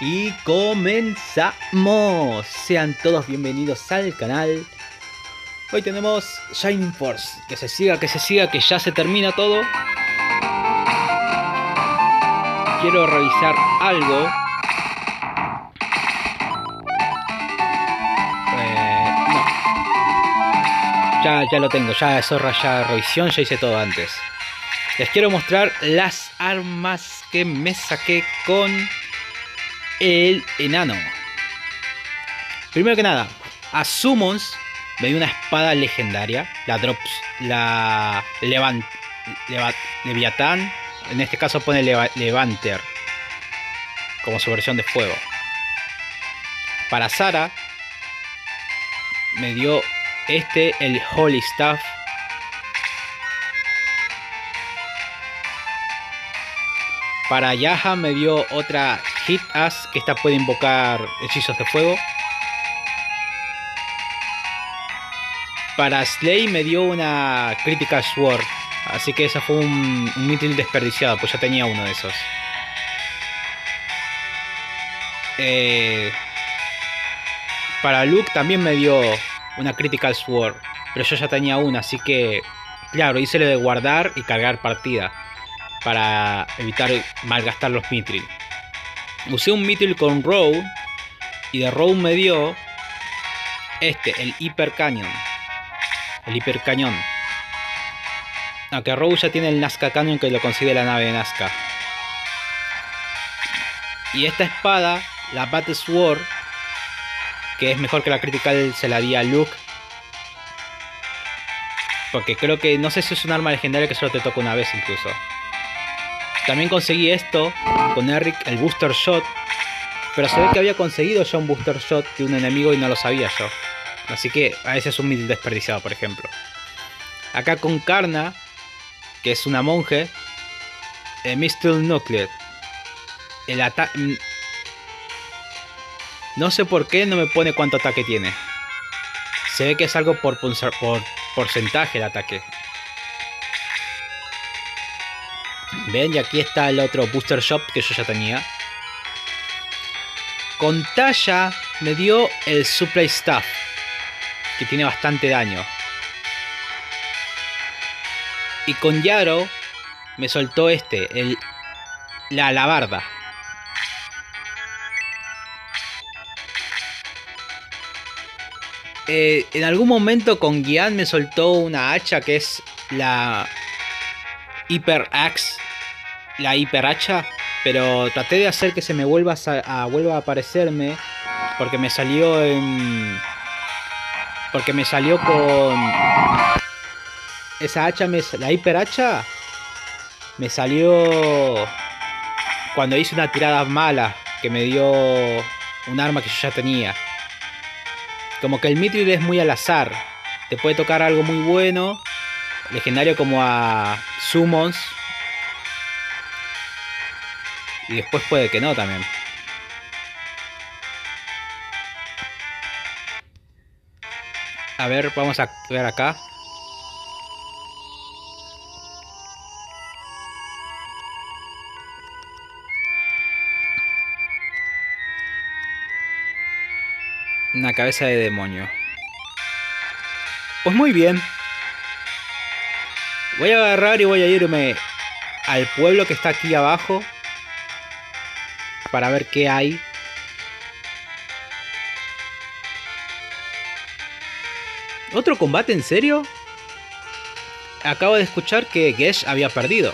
Y comenzamos. Sean todos bienvenidos al canal. Hoy tenemos Shining Force. Que se siga, que se siga, que ya se termina todo. Quiero revisar algo. Eh, no. Ya, ya lo tengo, ya zorra, ya revisión, ya hice todo antes. Les quiero mostrar las armas que me saqué con el enano. Primero que nada, a Summons me dio una espada legendaria, la Drops, la Levant, Leviatán, en este caso pone Levanter, como su versión de fuego. Para Sara me dio este, el Holy Staff, Para Yaha me dio otra Hit As, que esta puede invocar hechizos de fuego. Para Slay me dio una Critical Sword, así que esa fue un, un desperdiciado, pues ya tenía uno de esos. Eh, para Luke también me dio una Critical Sword, pero yo ya tenía una, así que, claro, hice lo de guardar y cargar partida para evitar malgastar los mitril. Usé un mitril con Row y de Row me dio este, el Hyper Canyon. El Hyper Cañón. Aunque Row ya tiene el Nazca Canyon que lo consigue la nave de Nazca. Y esta espada, la Battle Sword, que es mejor que la Critical, se la di a Luke. Porque creo que, no sé si es un arma legendaria que solo te toca una vez incluso. También conseguí esto con Eric, el Booster Shot. Pero se ve que había conseguido ya un Booster Shot de un enemigo y no lo sabía yo. Así que a ese es un mil desperdiciado, por ejemplo. Acá con Karna, que es una monje. Eh, Mr. Nuclear. El ataque... Mm, no sé por qué no me pone cuánto ataque tiene. Se ve que es algo por, por porcentaje el ataque. Ven, y aquí está el otro Booster Shop que yo ya tenía. Con Talla me dio el Supply Staff, que tiene bastante daño. Y con Yaro me soltó este, el, la alabarda. Eh, en algún momento con Gian me soltó una hacha que es la Hyper Axe la hiperhacha, pero traté de hacer que se me vuelva a, vuelva a aparecerme porque me salió en porque me salió con esa hacha me, la hiperhacha me salió cuando hice una tirada mala que me dio un arma que yo ya tenía. Como que el Mithril es muy al azar. Te puede tocar algo muy bueno, legendario como a Summons, y después puede que no también. A ver, vamos a ver acá. Una cabeza de demonio. Pues muy bien. Voy a agarrar y voy a irme al pueblo que está aquí abajo para ver qué hay. ¿Otro combate en serio? Acabo de escuchar que Gesh había perdido.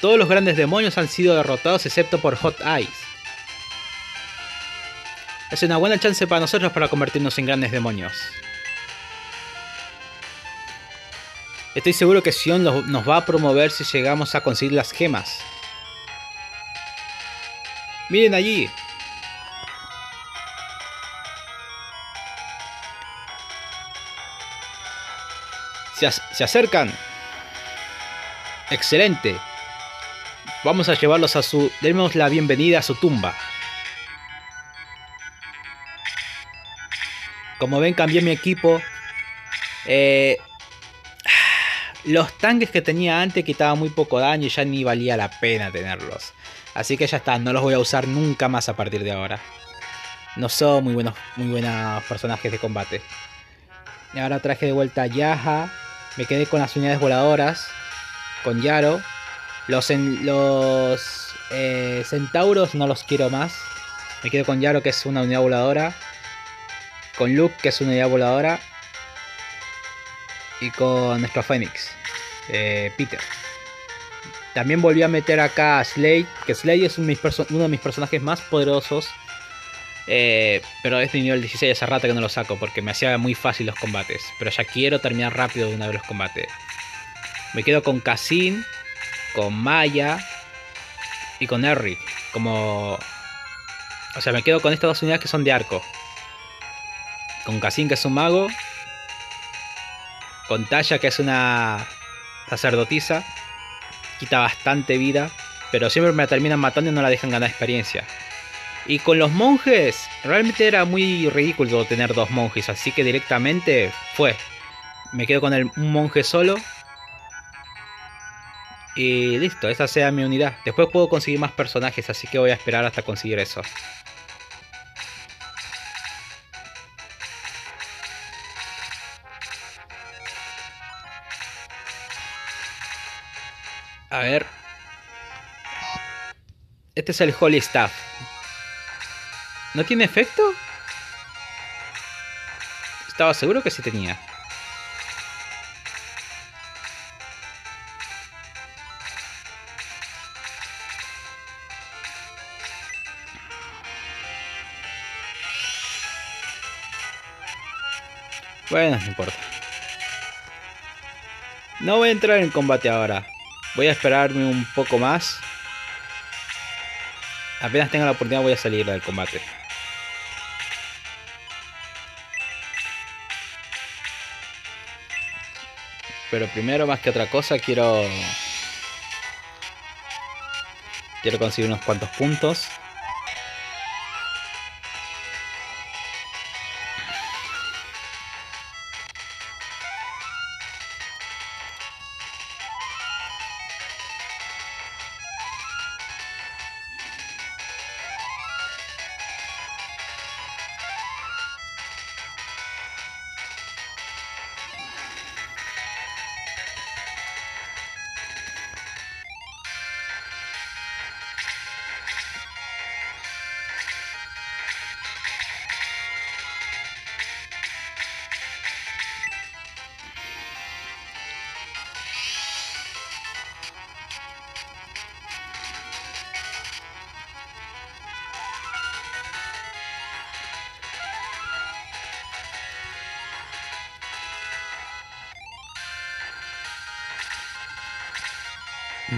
Todos los grandes demonios han sido derrotados excepto por Hot Eyes. Es una buena chance para nosotros para convertirnos en grandes demonios. Estoy seguro que Sion nos va a promover si llegamos a conseguir las gemas. Miren allí. Se, acercan. Excelente. Vamos a llevarlos a su... Demos la bienvenida a su tumba. Como ven, cambié mi equipo. Eh, Los tanques que tenía antes quitaban muy poco daño y ya ni valía la pena tenerlos. Así que ya está, no los voy a usar nunca más a partir de ahora. No son muy buenos, muy buenos personajes de combate. Y ahora traje de vuelta a Yaha. Me quedé con las unidades voladoras. Con Yaro. Los, eh, centauros no los quiero más. Me quedo con Yaro que es una unidad voladora. Con Luke que es una unidad voladora. Y con nuestro Phoenix. Eh, Peter. También volví a meter acá a Slade. Que Slade es uno de mis personajes más poderosos eh, pero es de nivel 16 hace rato que no lo saco porque me hacía muy fácil los combates. Pero ya quiero terminar rápido de una vez los combates. Me quedo con Cassin, con Maya y con Eric. Como... O sea, me quedo con estas dos unidades que son de arco. Con Cassin que es un mago. Con Taya que es una sacerdotisa. Quita bastante vida. Pero siempre me la terminan matando y no la dejan ganar experiencia. Y con los monjes, realmente era muy ridículo tener dos monjes, así que directamente fue. Me quedo con el, un monje solo. Y listo, esa sea mi unidad. Después puedo conseguir más personajes, así que voy a esperar hasta conseguir eso. A ver. Este es el Holy Staff. ¿No tiene efecto? Estaba seguro que sí tenía. Bueno, no importa. No voy a entrar en combate ahora. Voy a esperarme un poco más. Apenas tenga la oportunidad voy a salir del combate. Pero primero, más que otra cosa, quiero... Quiero conseguir unos cuantos puntos.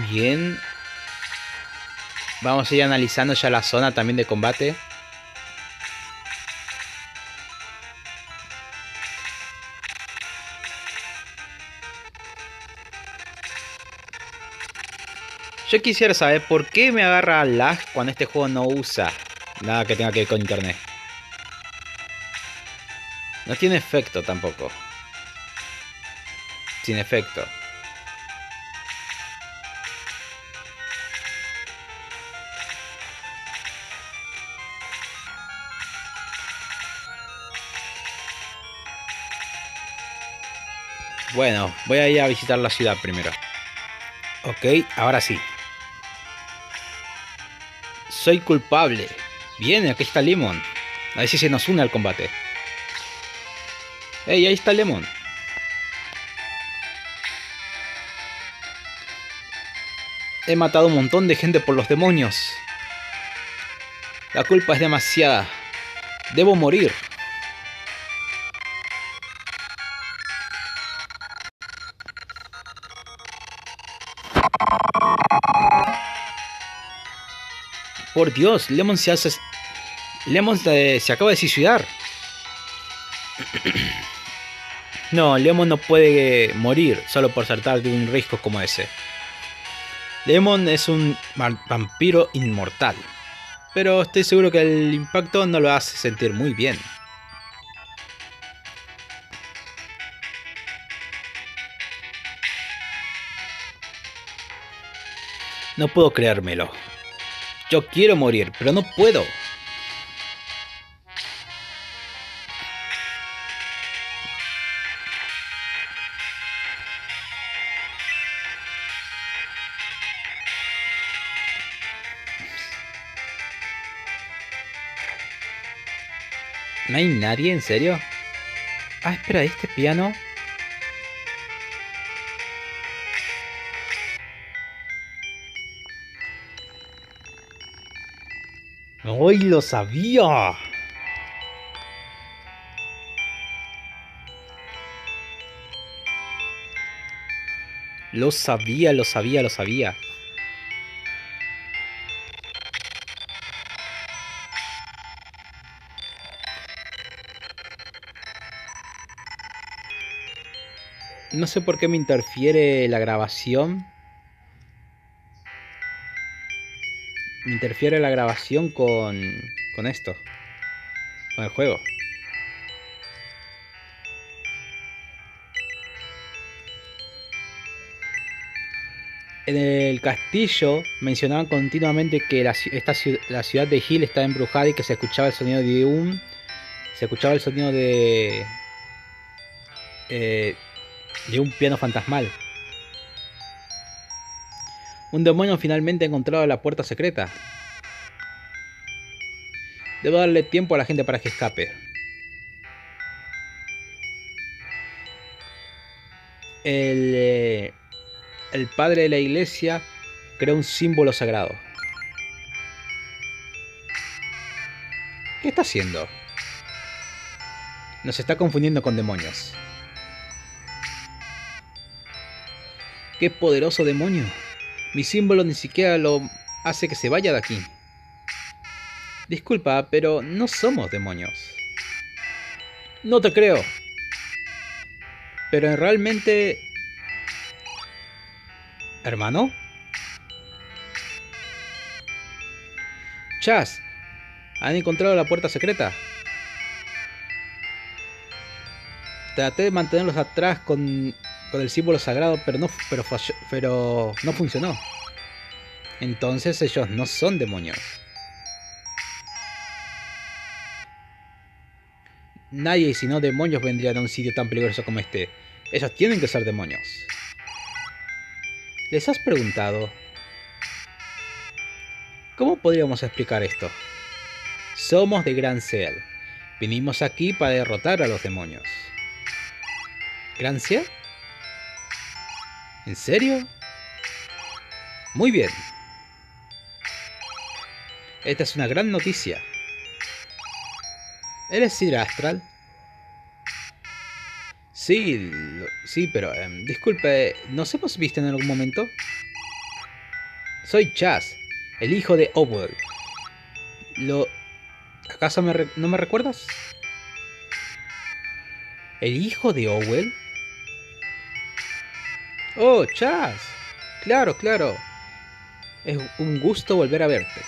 Bien. Vamos a ir analizando ya la zona también de combate. Yo quisiera saber por qué me agarra lag cuando este juego no usa nada que tenga que ver con internet. No tiene efecto tampoco. Sin efecto. Bueno, voy a ir a visitar la ciudad primero. Ok, ahora sí. Soy culpable. Bien, aquí está Lemon. A ver si se nos une al combate. Ey, ahí está Lemon. He matado un montón de gente por los demonios. La culpa es demasiada. Debo morir. Por Dios, Lemon se hace. Lemon se acaba de suicidar. No, Lemon no puede morir solo por saltar de un risco como ese. Lemon es un vampiro inmortal, pero estoy seguro que el impacto no lo hace sentir muy bien. No puedo creérmelo. Yo quiero morir, pero no puedo. ¿No hay nadie? ¿En serio? Ah, espera, ¿este piano? ¡Hoy lo sabía! Lo sabía, lo sabía, lo sabía. No sé por qué me interfiere la grabación. Interfiere la grabación con, con esto. Con el juego. En el castillo mencionaban continuamente que la, esta, la ciudad de Hill estaba embrujada y que se escuchaba el sonido de un... Se escuchaba el sonido de... Eh, de un piano fantasmal. Un demonio finalmente ha encontrado la puerta secreta. Debo darle tiempo a la gente para que escape. El, eh, el padre de la iglesia creó un símbolo sagrado. ¿Qué está haciendo? Nos está confundiendo con demonios. ¡Qué poderoso demonio! Mi símbolo ni siquiera lo hace que se vaya de aquí. Disculpa, pero no somos demonios. No te creo. Pero realmente... ¿Hermano? Chas, ¿han encontrado la puerta secreta? Traté de mantenerlos atrás con con el símbolo sagrado, pero no, pero, no funcionó. Entonces ellos no son demonios. Nadie sino demonios vendrían a un sitio tan peligroso como este. Ellos tienen que ser demonios. ¿Les has preguntado? ¿Cómo podríamos explicar esto? Somos de Gran Seal. Vinimos aquí para derrotar a los demonios. ¿Gran Seal? ¿En serio? Muy bien. Esta es una gran noticia. ¿Eres Sidra Astral? Sí, sí, pero em, disculpe, ¿nos hemos visto en algún momento? Soy Chaz, el hijo de Owell. ¿Lo... ¿Acaso no me recuerdas? ¿El hijo de Owell? Oh, Chas. Claro, claro. Es un gusto volver a verte.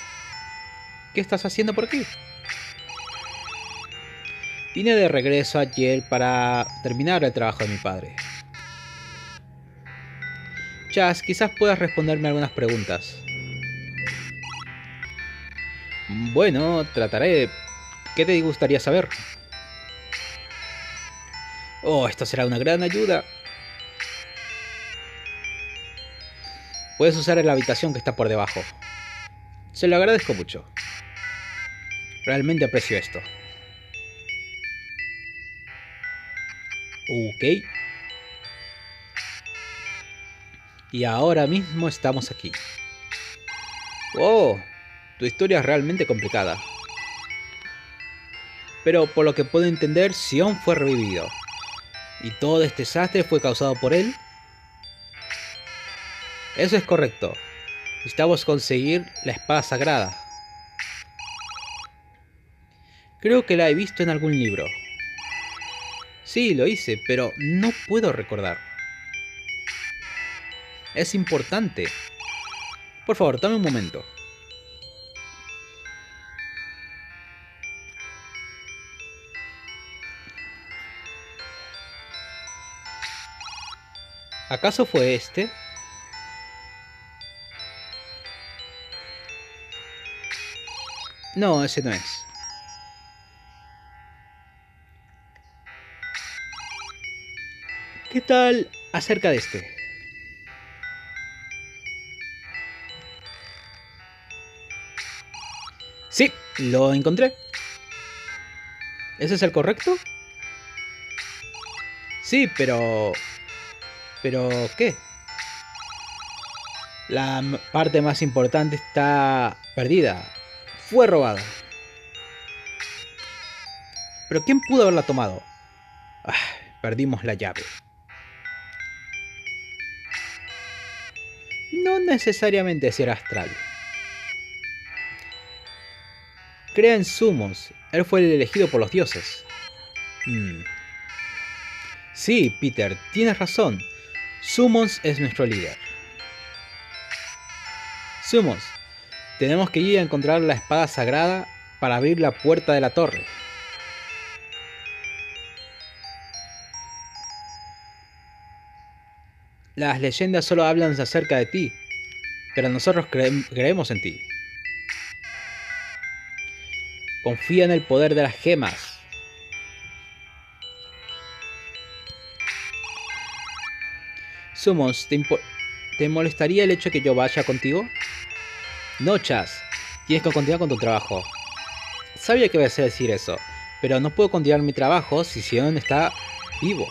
¿Qué estás haciendo por aquí? Vine de regreso ayer para terminar el trabajo de mi padre. Chas, quizás puedas responderme algunas preguntas. Bueno, trataré. ¿Qué te gustaría saber? Oh, esto será una gran ayuda. Puedes usar la habitación que está por debajo. Se lo agradezco mucho. Realmente aprecio esto. Ok. Y ahora mismo estamos aquí. Oh, tu historia es realmente complicada. Pero por lo que puedo entender, Sion fue revivido. Y todo este desastre fue causado por él eso es correcto. Necesitamos conseguir la espada sagrada. Creo que la he visto en algún libro. Sí, lo hice, pero no puedo recordar. Es importante. Por favor, dame un momento. ¿Acaso fue este? No, ese no es. ¿Qué tal acerca de este? Sí, lo encontré. ¿Ese es el correcto? Sí, pero... ¿Pero qué? La parte más importante está perdida. Fue robada. ¿Pero quién pudo haberla tomado? Ah, perdimos la llave. No necesariamente ser astral. Crea en Sumos. Él fue el elegido por los dioses. Hmm. Sí, Peter, tienes razón. Summons es nuestro líder. Summons, tenemos que ir a encontrar la espada sagrada para abrir la puerta de la torre. Las leyendas solo hablan acerca de ti, pero nosotros creemos en ti. Confía en el poder de las gemas. Sumos, ¿te, molestaría el hecho de que yo vaya contigo? No, Chas. Tienes que continuar con tu trabajo. Sabía que ibas a decir eso, pero no puedo continuar mi trabajo si Sion está vivo.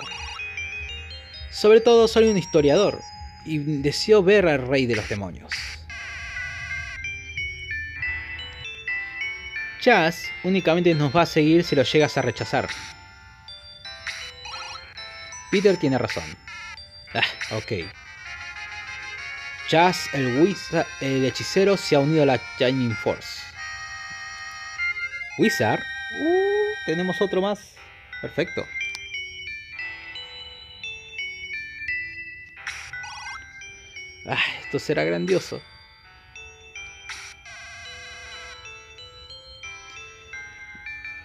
Sobre todo soy un historiador y deseo ver al rey de los demonios. Chas únicamente nos va a seguir si lo llegas a rechazar. Peter tiene razón. Ah, ok. Chas, el, el hechicero, se ha unido a la Shining Force. Wizard. Uh, tenemos otro más. Perfecto. Ah, esto será grandioso.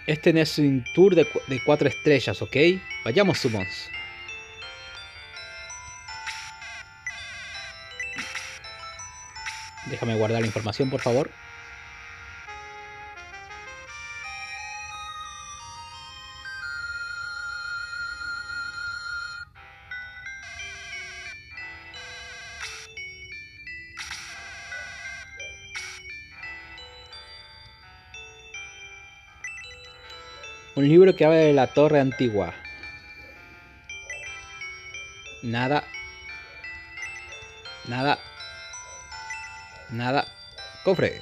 Este no es un tour de, de cuatro estrellas, ¿ok? Vayamos, Summons. Déjame guardar la información, por favor. Un libro que habla de la torre antigua. Nada. Nada. Nada. Cofre.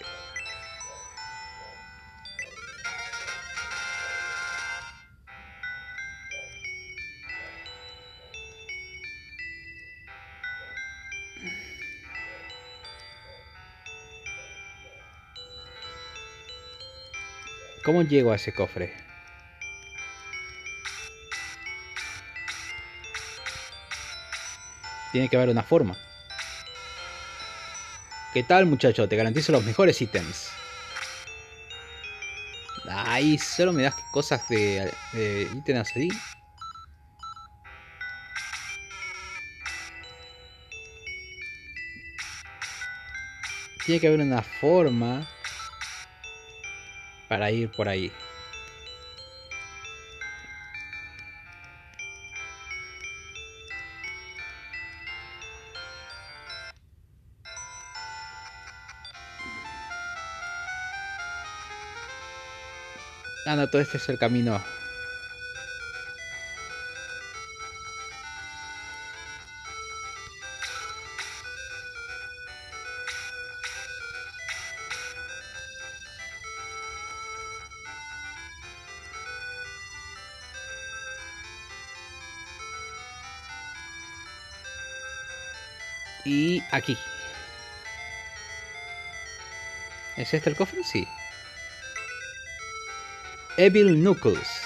¿Cómo llego a ese cofre? Tiene que haber una forma. ¿Qué tal muchacho? Te garantizo los mejores ítems. Ay, solo me das cosas de, de ítems así. Tiene que haber una forma para ir por ahí. Ah, no, todo este es el camino. Y aquí. ¿Es este el cofre? Sí. Evil Knuckles.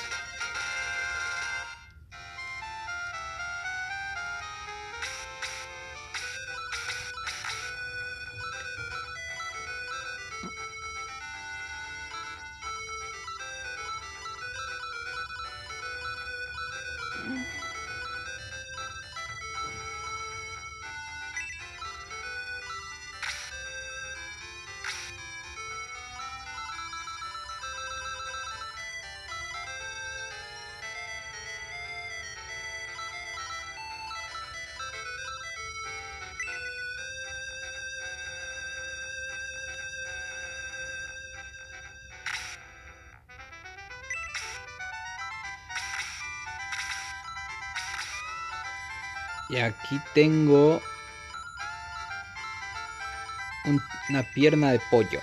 Aquí tengo una pierna de pollo.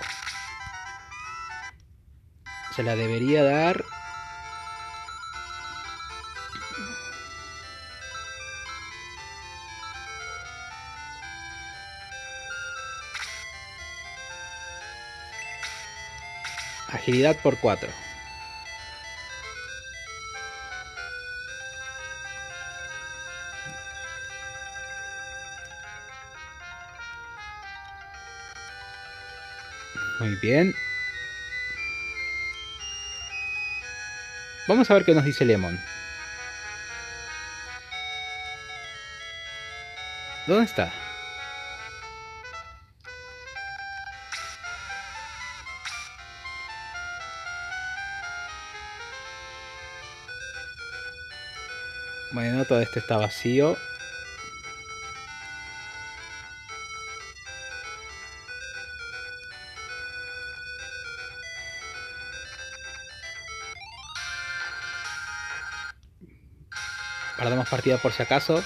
Se la debería dar Agilidad por 4. Bien. Vamos a ver qué nos dice Lemon. ¿Dónde está? Bueno, todo este está vacío. Guardamos partida por si acaso.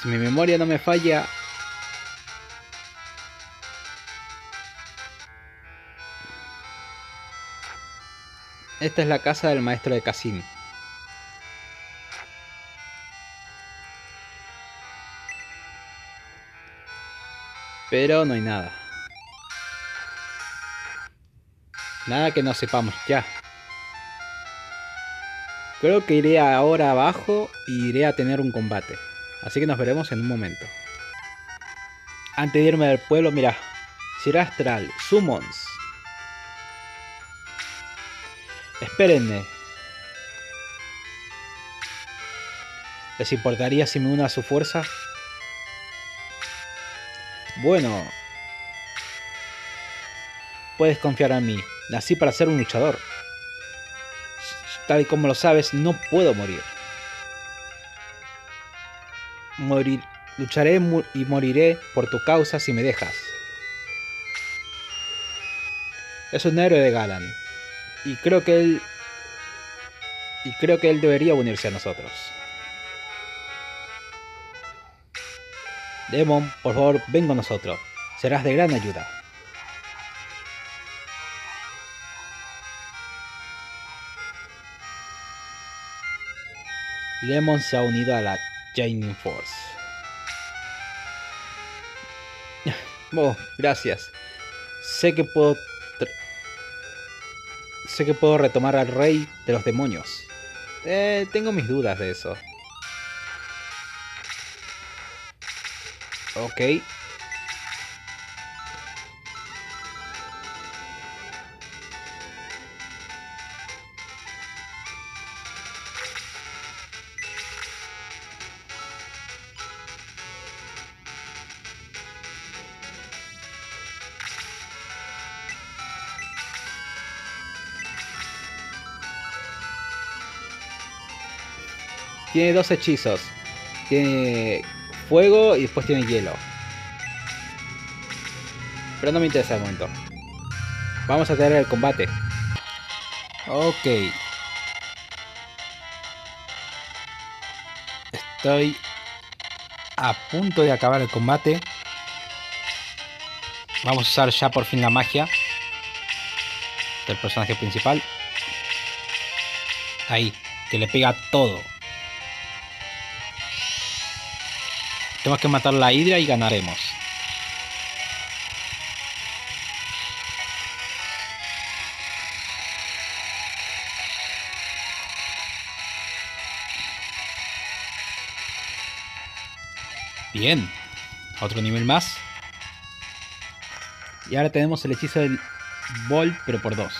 Si mi memoria no me falla. Esta es la casa del maestro de Cassini. Pero no hay nada. Nada que no sepamos ya. Creo que iré ahora abajo y iré a tener un combate. Así que nos veremos en un momento. Antes de irme del pueblo, mira. Sierra Astral, Summons. Espérenme. ¿Les importaría si me uno a su fuerza? Bueno, puedes confiar en mí. Nací para ser un luchador. Tal y como lo sabes, no puedo morir. Morir, lucharé y moriré por tu causa si me dejas. Es un héroe de Galan. Y creo que él. Y creo que él debería unirse a nosotros. Demon, por favor, ven con nosotros. Serás de gran ayuda. Lemon se ha unido a la Shining Force. Oh, gracias. Sé que puedo... Sé que puedo retomar al rey de los demonios. Eh, tengo mis dudas de eso. Ok. Tiene dos hechizos. Tiene fuego y después tiene hielo. Pero no me interesa el momento. Vamos a tener el combate. Ok. Estoy a punto de acabar el combate. Vamos a usar ya por fin la magia del personaje principal. Ahí, que le pega todo. Tenemos que matar la hidra y ganaremos. Bien. Otro nivel más. Y ahora tenemos el hechizo del Bol, pero por dos.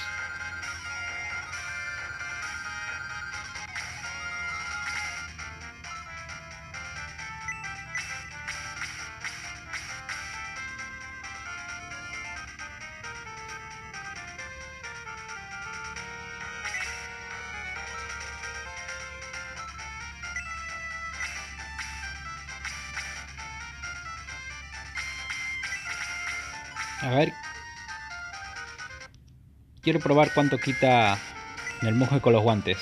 A ver. Quiero probar cuánto quita el monje con los guantes.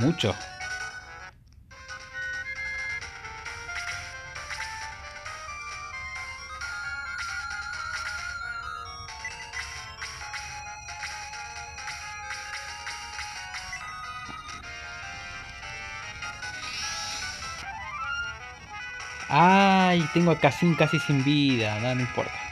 Mucho. Tengo a casi sin vida. Nada, no importa.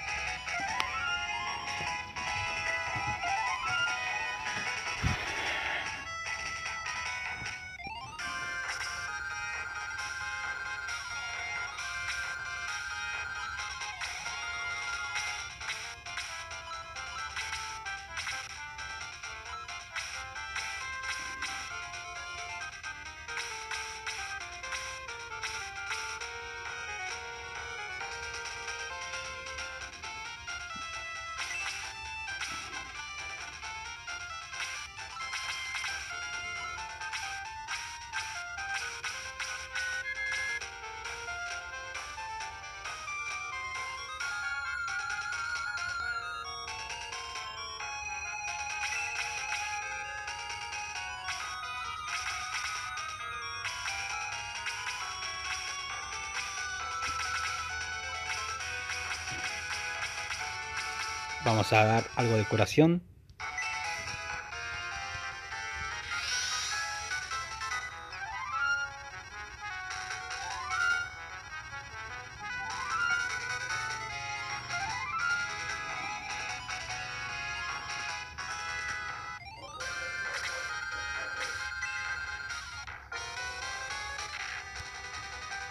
Vamos a dar algo de curación.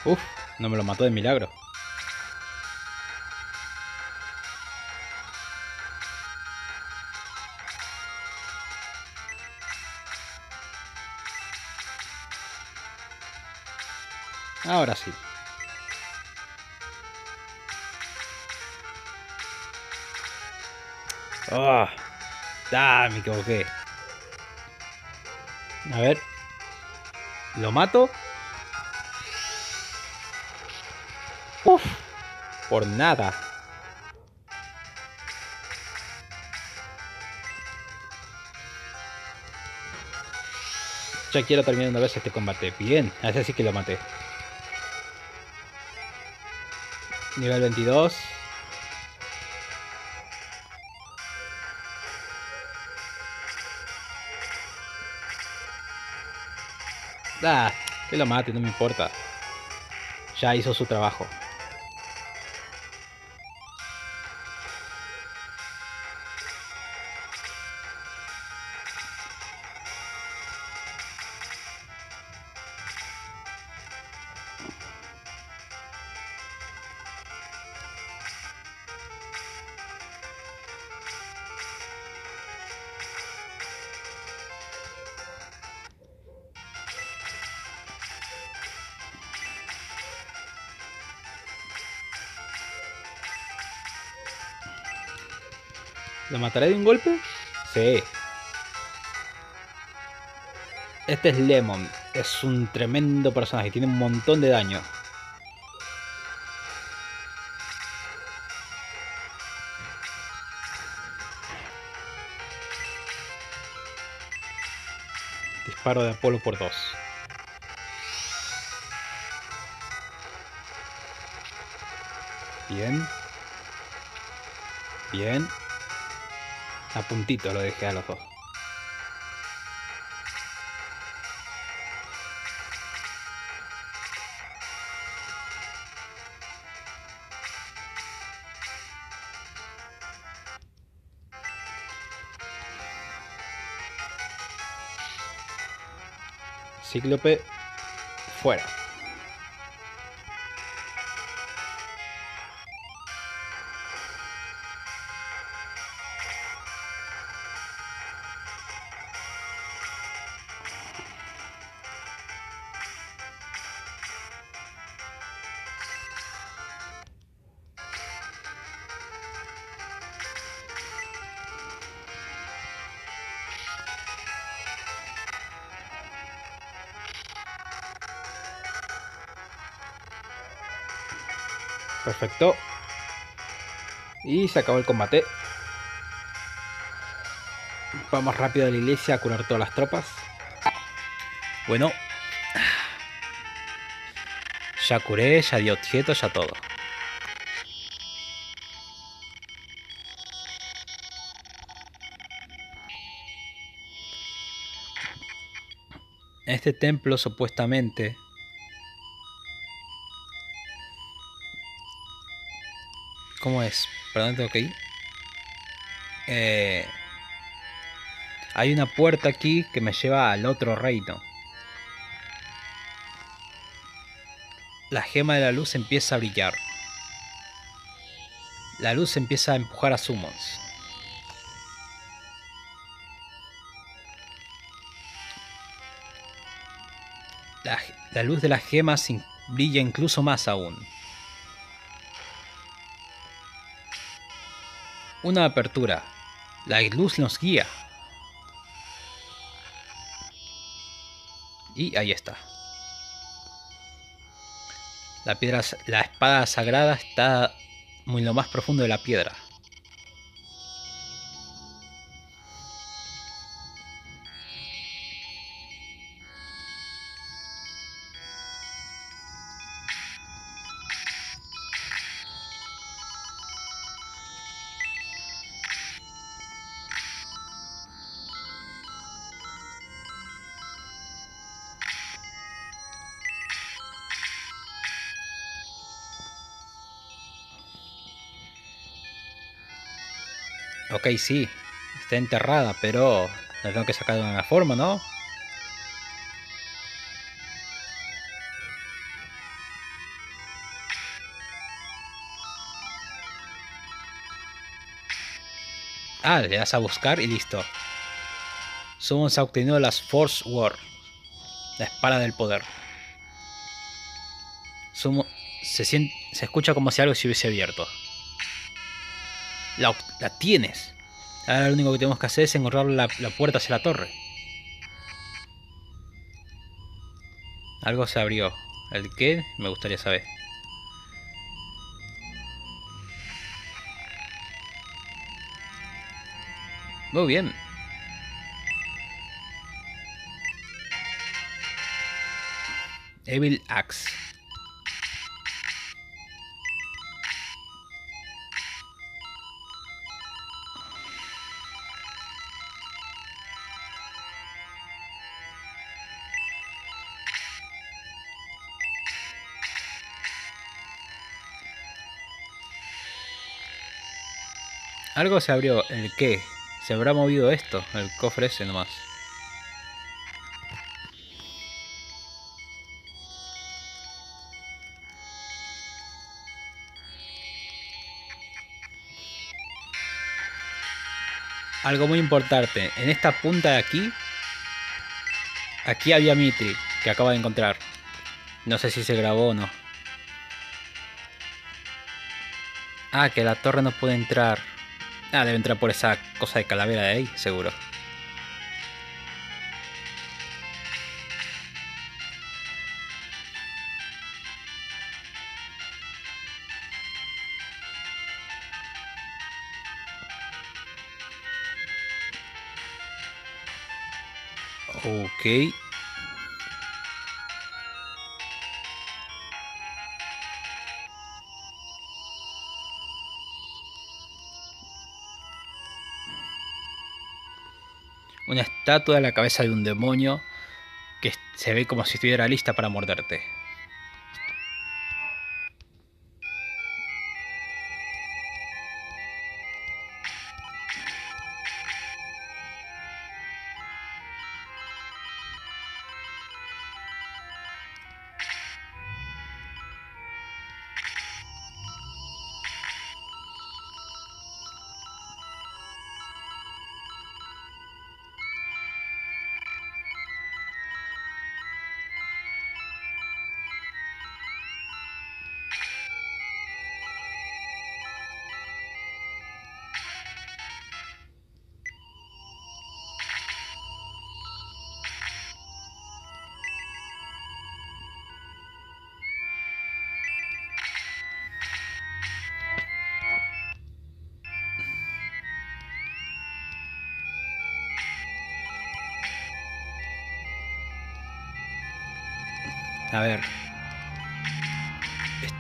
Uf, no me lo mató de milagro. Ahora sí. ¡Ah! ¡Ah! Me equivoqué. A ver. ¿Lo mato? Uf. Por nada. Ya quiero terminar una vez este combate. Bien, a ese sí que lo maté. Nivel 22. Ah, que lo mate, no me importa. Ya hizo su trabajo. Mataré de un golpe? Sí. Este es Lemon. Es un tremendo personaje. Tiene un montón de daño. Disparo de Apolo por dos. Bien. Bien. A puntito lo dejé a los dos. Cíclope fuera. Y se acabó el combate. Vamos rápido a la iglesia a curar todas las tropas. Bueno. Ya curé, ya di objetos, ya todo. Este templo supuestamente ¿Cómo es? ¿Para dónde tengo que ir? Eh, hay una puerta aquí que me lleva al otro reino. La gema de la luz empieza a brillar. La luz empieza a empujar a summons. La, la luz de las gemas brilla incluso más aún. Una apertura. La luz nos guía. Y ahí está. La piedra, la espada sagrada está muy lo más profundo de la piedra. Ok, sí, está enterrada, pero la tengo que sacar de una forma, ¿no? Ah, le das a buscar y listo. Summons ha obtenido las Force War, la espada del poder. Sumo se, siente, se escucha como si algo se hubiese abierto. La, la, tienes. Ahora lo único que tenemos que hacer es encorrar la, la puerta hacia la torre. Algo se abrió. ¿El qué? Me gustaría saber. Muy bien. Evil Axe. Algo se abrió. ¿El qué? ¿Se habrá movido esto? El cofre ese nomás. Algo muy importante. En esta punta de aquí. Aquí había Mitri. Que acaba de encontrar. No sé si se grabó o no. Ah, que la torre no puede entrar. Ah, debe entrar por esa cosa de calavera de ahí, seguro. Una estatua de la cabeza de un demonio que se ve como si estuviera lista para morderte.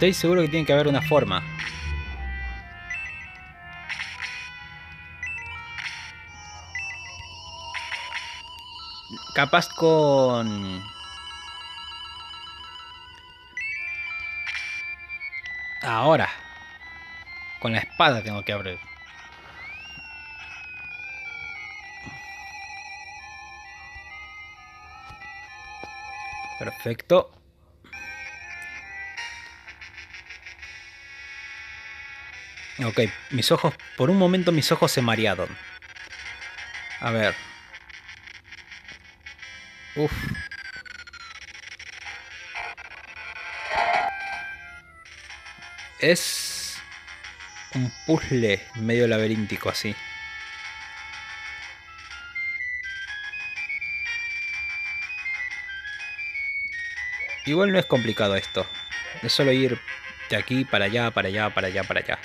Estoy seguro que tiene que haber una forma. Capaz con... Ahora. Con la espada tengo que abrir. Perfecto. Ok, mis ojos, por un momento mis ojos se marearon. A ver. Uf. Es un puzzle medio laberíntico así. Igual no es complicado esto. Es solo ir de aquí para allá, para allá, para allá, para allá.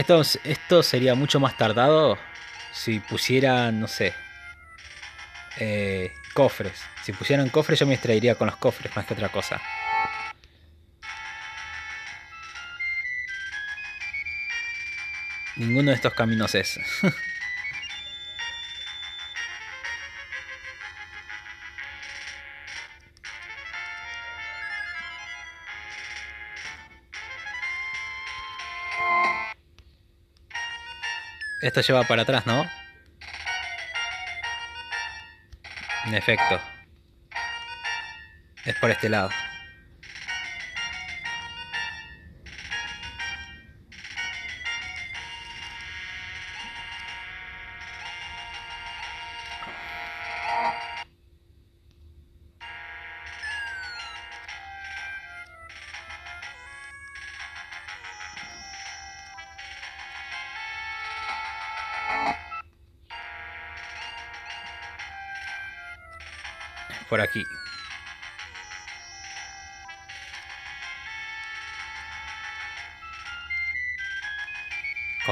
Esto, esto sería mucho más tardado si pusieran, no sé, eh, cofres. Si pusieran cofres yo me extraería con los cofres más que otra cosa. Ninguno de estos caminos es. Esto lleva para atrás, ¿no? En efecto. Es por este lado.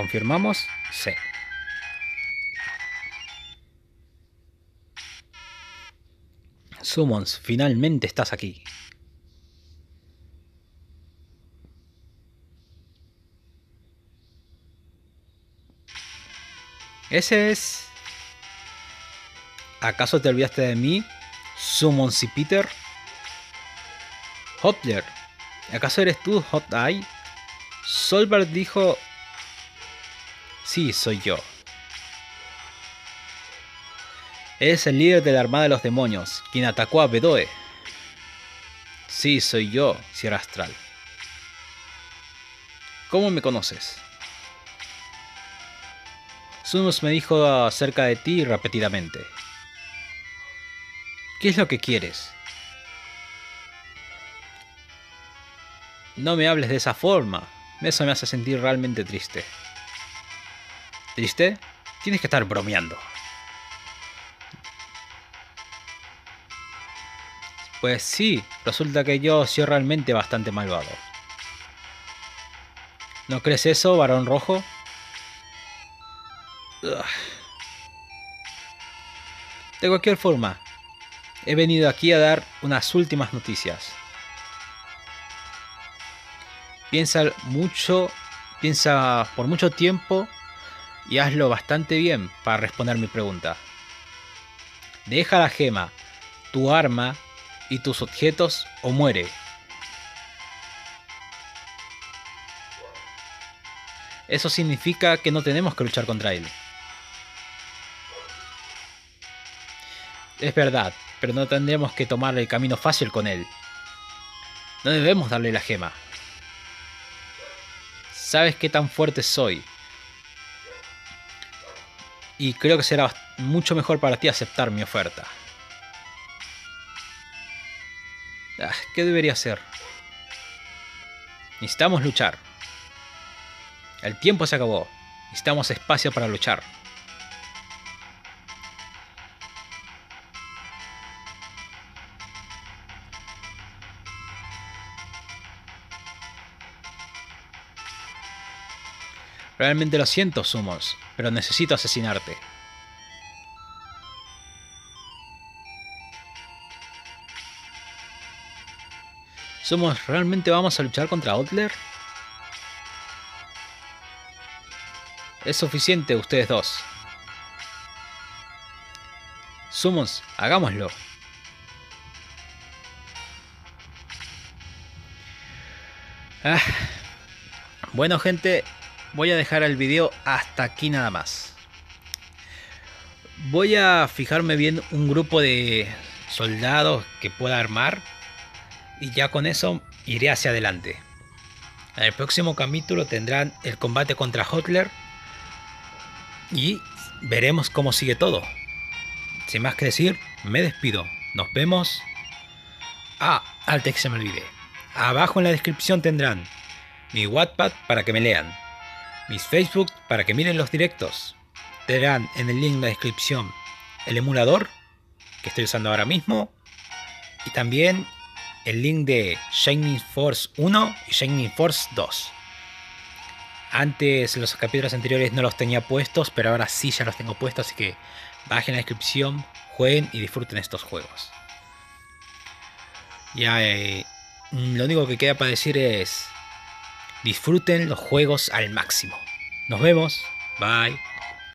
¿Confirmamos? Sí. Summons, finalmente estás aquí. Ese es... ¿Acaso te olvidaste de mí? Summons y Peter. Hopler, ¿acaso eres tú, Hot Eye? Solberg dijo... Sí, soy yo. Es el líder de la Armada de los Demonios, quien atacó a Bedoe. Sí, soy yo, Sierra Astral. ¿Cómo me conoces? Summons me dijo acerca de ti repetidamente. ¿Qué es lo que quieres? No me hables de esa forma. Eso me hace sentir realmente triste. ¿Triste? Tienes que estar bromeando. Pues sí, resulta que yo soy realmente bastante malvado. ¿No crees eso, varón rojo? De cualquier forma, he venido aquí a dar unas últimas noticias. Piensa mucho, piensa por mucho tiempo y hazlo bastante bien para responder mi pregunta. Deja la gema, tu arma y tus objetos o muere. Eso significa que no tenemos que luchar contra él. Es verdad, pero no tendremos que tomar el camino fácil con él. No debemos darle la gema. Sabes qué tan fuerte soy. Y creo que será mucho mejor para ti aceptar mi oferta. Ah, ¿Qué debería hacer? Necesitamos luchar. El tiempo se acabó. Necesitamos espacio para luchar. Realmente lo siento, Sumos, pero necesito asesinarte. ¿Somos realmente vamos a luchar contra Outler? Es suficiente ustedes dos. Sumos, hagámoslo. Ah. Bueno gente, voy a dejar el video hasta aquí nada más. Voy a fijarme bien un grupo de soldados que pueda armar y ya con eso iré hacia adelante. En el próximo capítulo tendrán el combate contra Hotler y veremos cómo sigue todo. Sin más que decir, me despido. Nos vemos. Ah, al que se me olvide. Abajo en la descripción tendrán mi Wattpad para que me lean, mis Facebook para que miren los directos. Tendrán en el link en la descripción el emulador que estoy usando ahora mismo y también el link de Shining Force 1 y Shining Force 2. Antes los capítulos anteriores no los tenía puestos, pero ahora sí ya los tengo puestos, así que bajen la descripción, jueguen y disfruten estos juegos. Ya, eh, lo único que queda para decir es disfruten los juegos al máximo. Nos vemos. Bye.